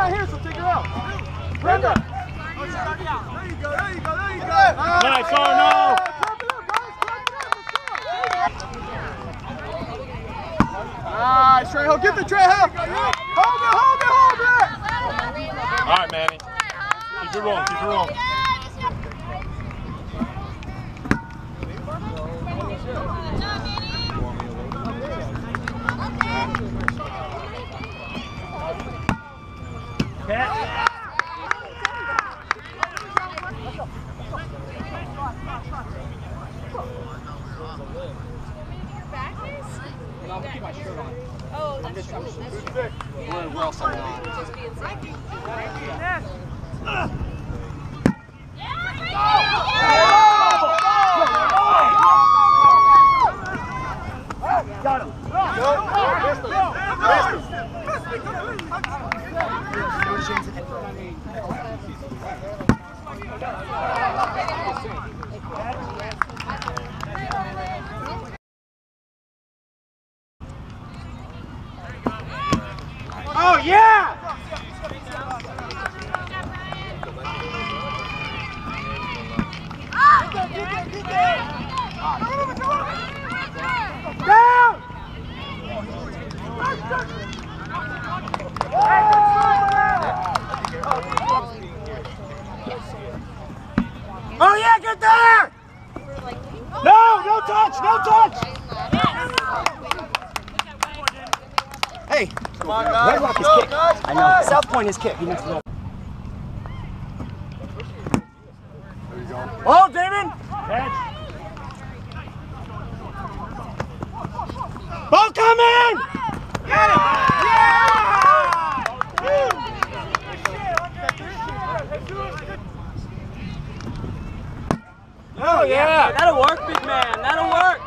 She's not here, so take her out. Brenda. There you go, there you go, there you go. Nice, Arno. Clap it up, guys. Clap it up. Let's go. Nice, Get the Trejo. Hold it, hold it, hold it. All right, Manny. Keep it rolling, keep it rolling. Catch. Oh, that's true. That's true. We're in well somewhere. Just being safe. Oh, yeah. Down. Oh, yeah, get there. No, no touch, no touch. Hey, Come on, Red Rock is Go, kick. guys, I know. South Point is kick. He needs to know. Oh, Damon. Catch. Ball coming! Get it! Oh yeah! That'll work, big man. That'll work.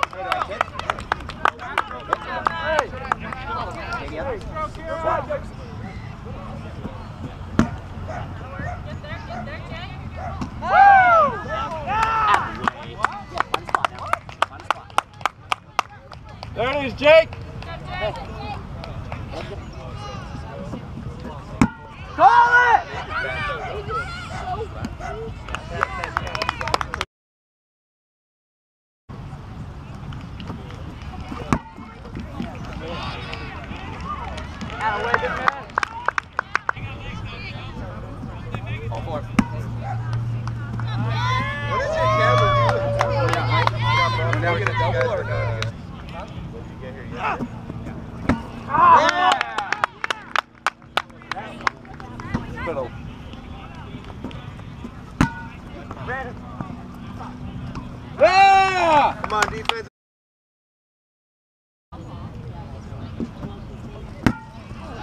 There it is, Jake. Call it! What is your camera doing? Now we get a double or no? Yeah! Come on, defense.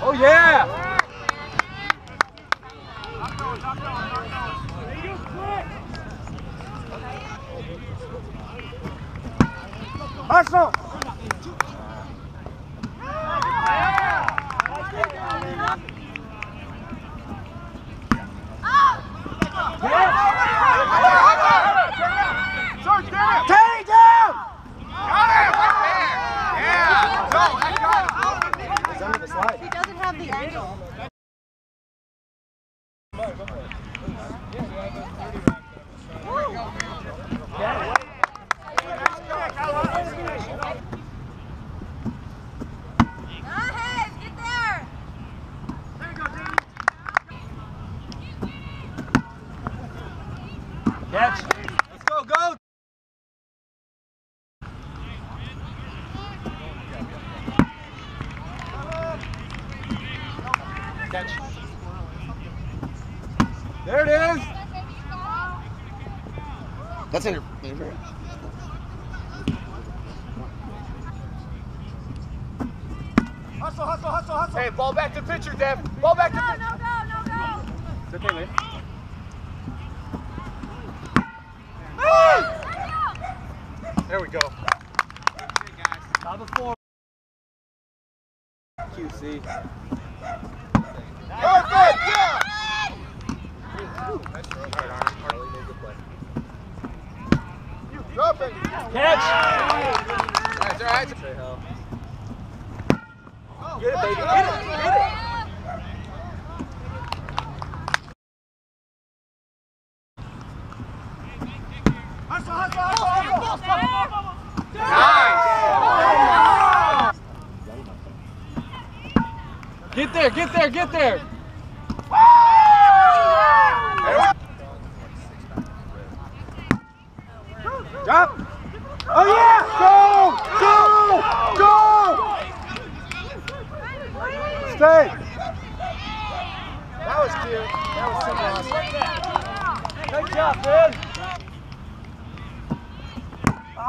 Oh yeah! Hustle! Tay down! Yeah! Go! I got him! It's under the slide. He doesn't have the angle. Get there! Catch. Let's go, go! Catch. There it is! That's inter. Hustle, hustle, hustle, hustle! Hey, ball back to pitcher, Dev. Ball back to pitcher. No, pitcher. no, go, no, go! It's okay, man. There we go. Top of four. QC. Perfect! Yeah! Nice throw. All right, Arnie. Harley made a good play. Drop it! Catch. That's all right. Get it, baby. Get it, get it. Get there, get there, get there. Drop. Oh yeah! Go! Go! Go! Stay. That was cute. That was super awesome. Good job, man.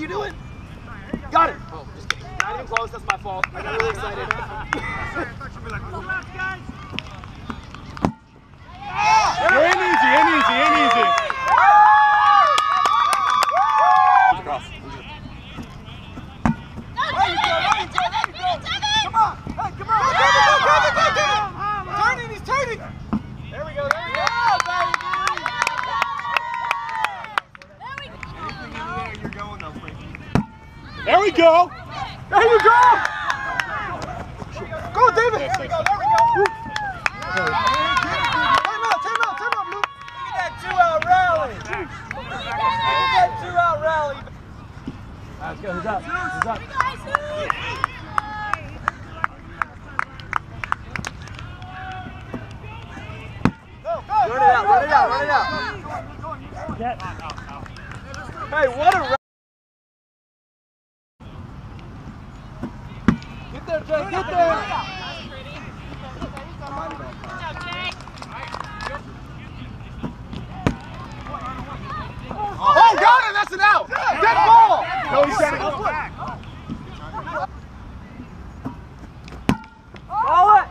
are you doing? Got it. Oh, just kidding. Not even close. That's my fault. I got really excited. Sorry, I thought You're in easy, in easy, in easy. Across. Come on. Hey, come on. Go, go, go, go, go, go. Turning, he's turning. There we go, there we go. You're going though, Frankie. There we go. There you go. Go, David. There we go, there we go. Time out, time out, time out, Blue. Look at that two-out rally. Look at that two-out rally. All right, let's go. Who's up? Who's up? Run it out, run it out, run it out. Hey, what a Jay, get there! Oh, got it! That's an out! Dead ball! No, he said it. Ball it!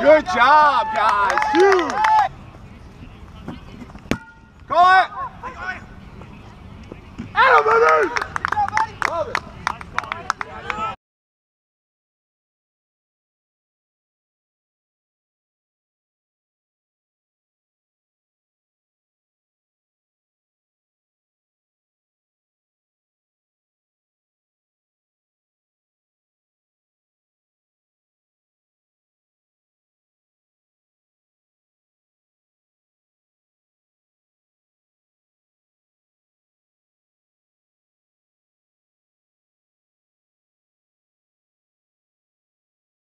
Good job, guys! Huge! Call it! Adam, baby!